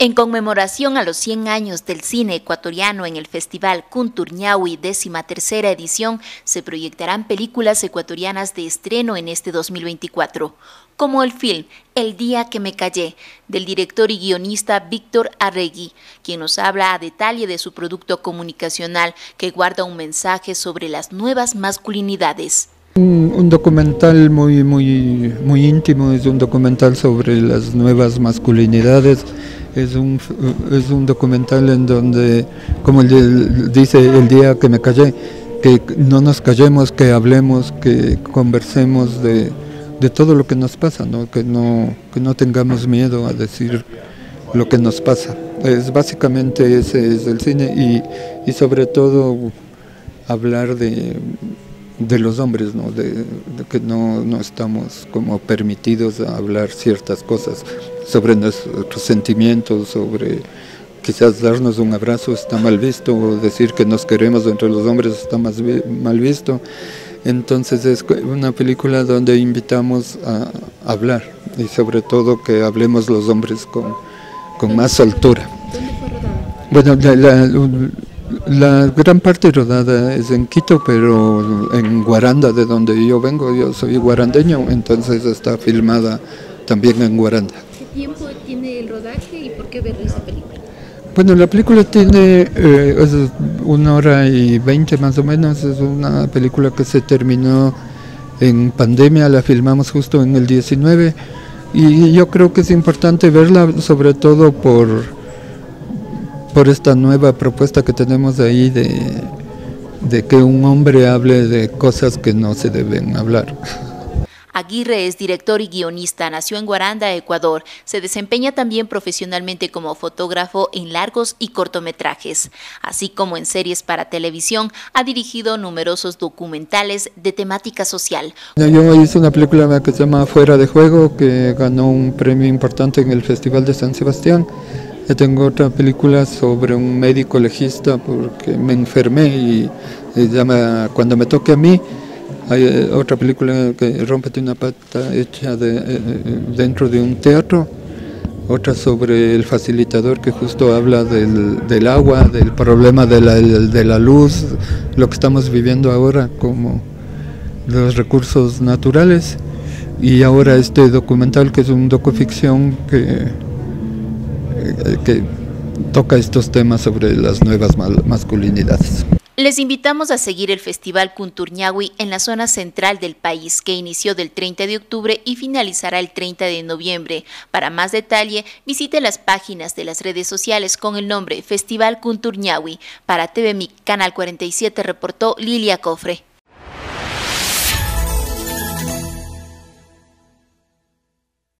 En conmemoración a los 100 años del cine ecuatoriano en el Festival Kunturñahui, décima tercera edición, se proyectarán películas ecuatorianas de estreno en este 2024, como el film El día que me callé, del director y guionista Víctor Arregui, quien nos habla a detalle de su producto comunicacional que guarda un mensaje sobre las nuevas masculinidades. Un, documental muy, muy, muy íntimo, es un documental sobre las nuevas masculinidades es un, es un documental en donde, como dice el día que me callé, que no nos callemos, que hablemos, que conversemos de, todo lo que nos pasa, ¿no? Que, no, que no tengamos miedo a decir lo que nos pasa. Es básicamente ese es el cine y, sobre todo hablar de, de los hombres, ¿no? De, que no, no estamos como permitidos a hablar ciertas cosas sobre nuestros sentimientos, sobre quizás darnos un abrazo está mal visto, o decir que nos queremos entre los hombres está más mal visto. Entonces es una película donde invitamos a hablar y sobre todo que hablemos los hombres con, con más altura. Bueno, la, gran parte rodada es en Quito, pero en Guaranda, de donde yo vengo, yo soy guarandeño, entonces está filmada también en Guaranda tiempo tiene el rodaje y por qué ver esa película? Bueno, la película tiene eh, una hora y veinte más o menos, es una película que se terminó en pandemia, la filmamos justo en el 19 y yo creo que es importante verla sobre todo por, por esta nueva propuesta que tenemos ahí de, de que un hombre hable de cosas que no se deben hablar. Aguirre es director y guionista, nació en Guaranda, Ecuador. Se desempeña también profesionalmente como fotógrafo en largos y cortometrajes, así como en series para televisión. Ha dirigido numerosos documentales de temática social. Yo hice una película que se llama Fuera de Juego, que ganó un premio importante en el Festival de San Sebastián. Yo tengo otra película sobre un médico legista porque me enfermé y, se llama Cuando me toque a mí. Hay eh, otra película que Rompete una pata hecha eh, eh, dentro de un teatro, otra sobre el facilitador que justo habla del, agua, del problema de la, de la luz, lo que estamos viviendo ahora como los recursos naturales y ahora este documental que es un docuficción que, que toca estos temas sobre las nuevas masculinidades. Les invitamos a seguir el Festival Kunturñahui en la zona central del país, que inició del 30 de octubre y finalizará el 30 de noviembre. Para más detalle, visite las páginas de las redes sociales con el nombre Festival Kunturñahui. Para TVMIC Canal 47 reportó Lilia Cofre.